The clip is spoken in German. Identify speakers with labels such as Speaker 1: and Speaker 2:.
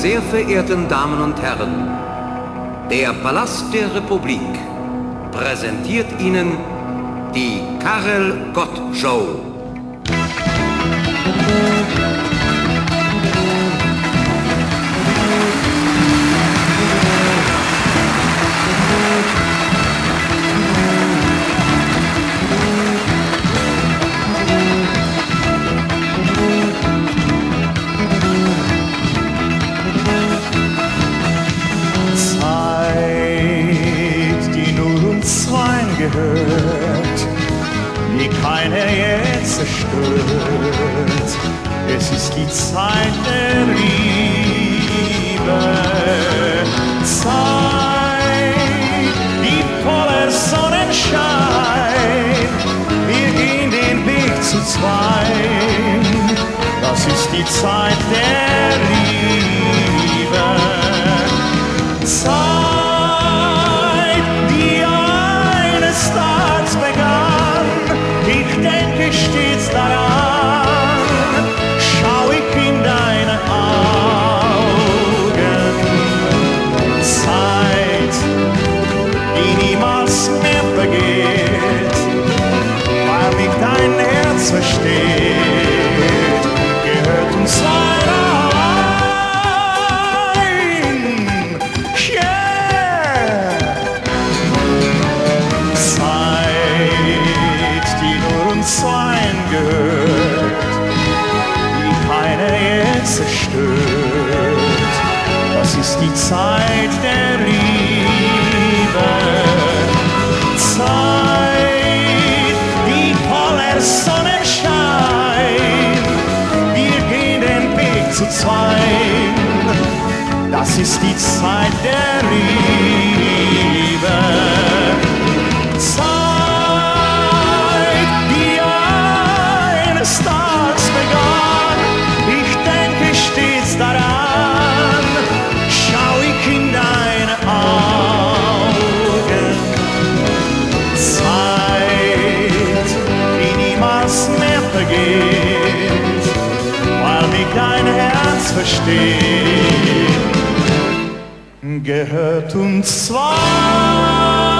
Speaker 1: Sehr verehrten Damen und Herren, der Palast der Republik präsentiert Ihnen die Karel Gott Show.
Speaker 2: Gehört, die keiner jetzt zerstört. Es ist die Zeit der Liebe, Zeit, die voller Sonnenschein. Wir gehen den Weg zu zweit, das ist die Zeit der příští stará. Zweit. Das ist die Zeit der Liebe. Herz versteht, gehört uns zwei.